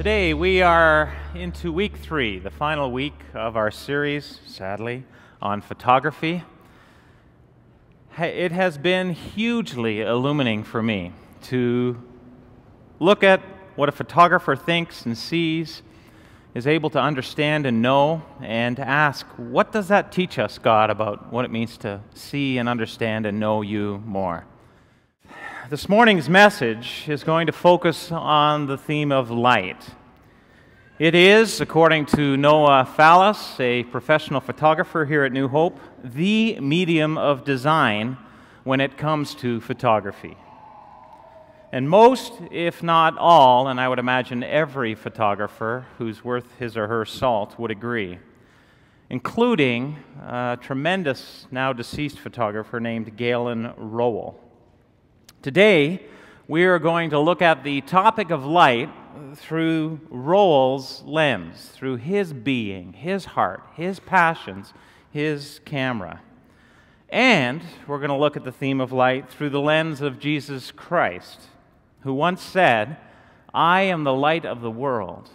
Today we are into week three, the final week of our series, sadly, on photography. It has been hugely illuminating for me to look at what a photographer thinks and sees, is able to understand and know, and to ask, what does that teach us, God, about what it means to see and understand and know you more? This morning's message is going to focus on the theme of light. It is, according to Noah Fallis, a professional photographer here at New Hope, the medium of design when it comes to photography. And most, if not all, and I would imagine every photographer who's worth his or her salt would agree, including a tremendous, now deceased photographer named Galen Rowell. Today, we are going to look at the topic of light through Rowell's lens, through his being, his heart, his passions, his camera. And we're going to look at the theme of light through the lens of Jesus Christ who once said, I am the light of the world.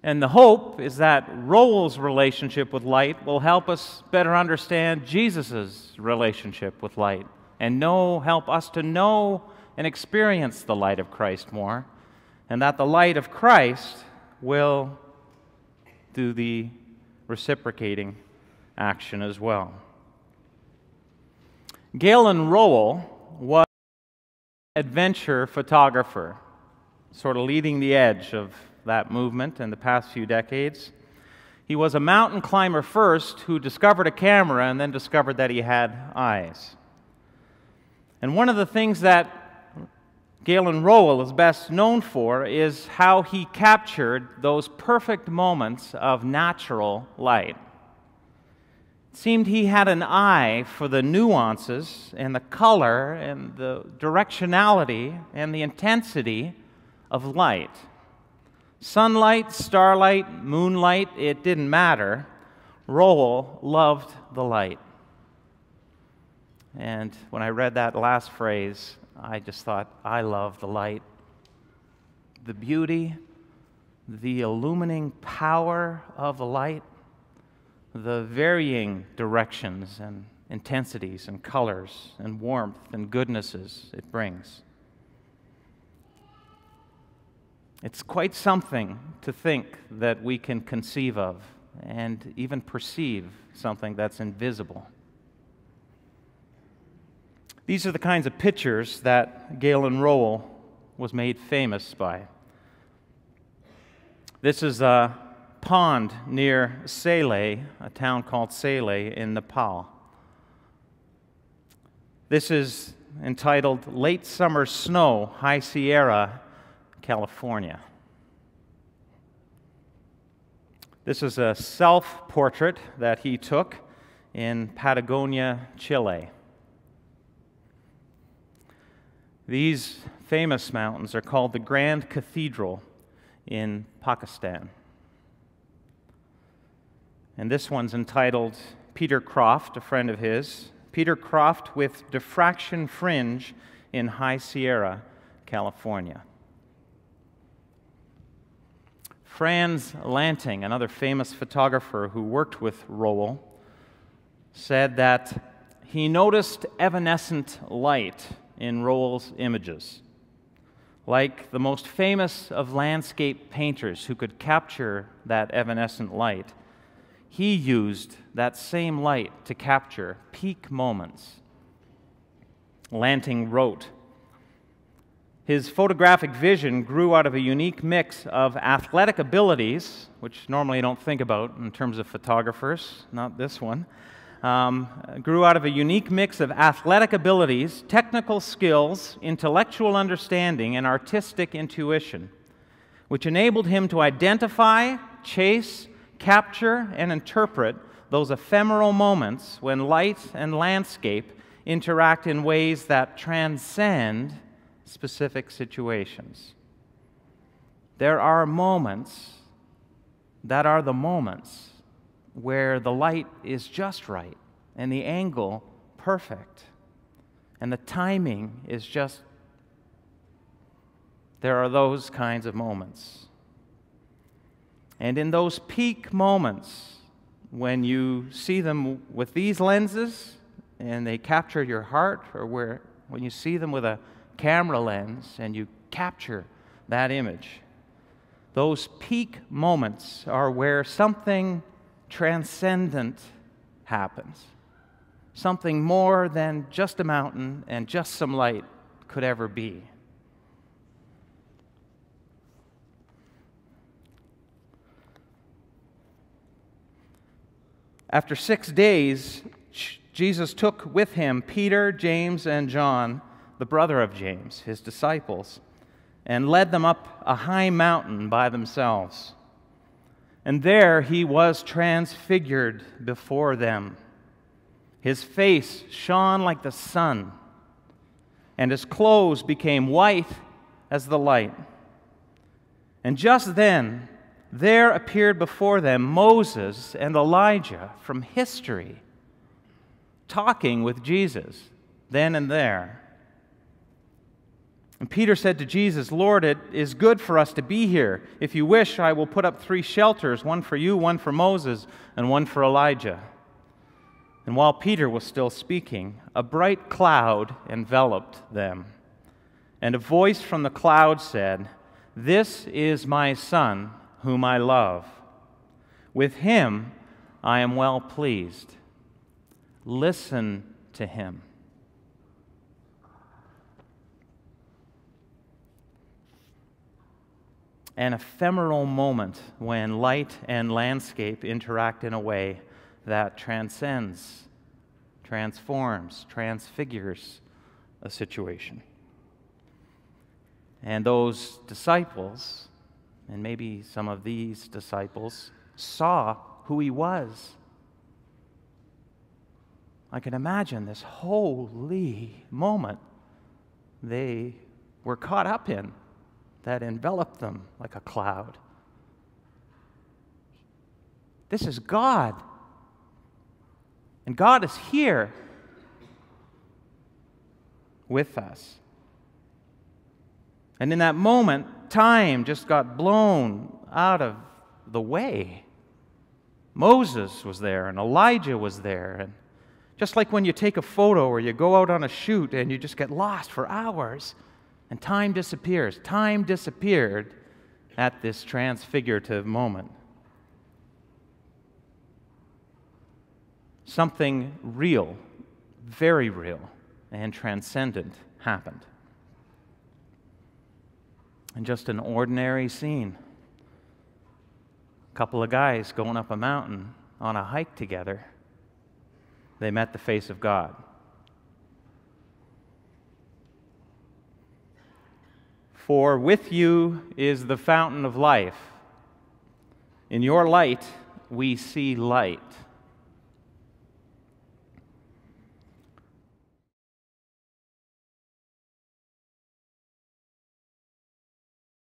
And the hope is that Rowell's relationship with light will help us better understand Jesus' relationship with light and know, help us to know and experience the light of Christ more, and that the light of Christ will do the reciprocating action as well. Galen Rowell was an adventure photographer, sort of leading the edge of that movement in the past few decades. He was a mountain climber first who discovered a camera and then discovered that he had eyes. And one of the things that Galen Rowell is best known for is how he captured those perfect moments of natural light. It seemed he had an eye for the nuances and the color and the directionality and the intensity of light. Sunlight, starlight, moonlight, it didn't matter. Rowell loved the light. And when I read that last phrase, I just thought, I love the light. The beauty, the illumining power of the light the varying directions and intensities and colors and warmth and goodnesses it brings. It's quite something to think that we can conceive of and even perceive something that's invisible. These are the kinds of pictures that Galen Rowell was made famous by. This is a pond near Saleh, a town called Saleh in Nepal. This is entitled Late Summer Snow, High Sierra, California. This is a self portrait that he took in Patagonia, Chile. These famous mountains are called the Grand Cathedral in Pakistan. And this one's entitled Peter Croft, a friend of his. Peter Croft with Diffraction Fringe in High Sierra, California. Frans Lanting, another famous photographer who worked with Rowell, said that he noticed evanescent light in Rowell's images. Like the most famous of landscape painters who could capture that evanescent light, he used that same light to capture peak moments. Lanting wrote, his photographic vision grew out of a unique mix of athletic abilities, which normally you don't think about in terms of photographers, not this one. Um, grew out of a unique mix of athletic abilities, technical skills, intellectual understanding, and artistic intuition, which enabled him to identify, chase, capture and interpret those ephemeral moments when light and landscape interact in ways that transcend specific situations. There are moments that are the moments where the light is just right and the angle perfect and the timing is just there are those kinds of moments. And in those peak moments, when you see them with these lenses and they capture your heart, or where, when you see them with a camera lens and you capture that image, those peak moments are where something transcendent happens. Something more than just a mountain and just some light could ever be. After six days, Jesus took with him Peter, James, and John, the brother of James, his disciples, and led them up a high mountain by themselves. And there he was transfigured before them. His face shone like the sun, and his clothes became white as the light. And just then, there appeared before them Moses and Elijah from history, talking with Jesus then and there. And Peter said to Jesus, Lord, it is good for us to be here. If you wish, I will put up three shelters one for you, one for Moses, and one for Elijah. And while Peter was still speaking, a bright cloud enveloped them. And a voice from the cloud said, This is my son whom I love. With him I am well pleased. Listen to him. An ephemeral moment when light and landscape interact in a way that transcends, transforms, transfigures a situation. And those disciples and maybe some of these disciples saw who he was. I can imagine this holy moment they were caught up in that enveloped them like a cloud. This is God. And God is here with us. And in that moment, time just got blown out of the way. Moses was there, and Elijah was there. And just like when you take a photo or you go out on a shoot and you just get lost for hours, and time disappears. Time disappeared at this transfigurative moment. Something real, very real, and transcendent happened and just an ordinary scene. A couple of guys going up a mountain on a hike together. They met the face of God. For with you is the fountain of life. In your light, we see light.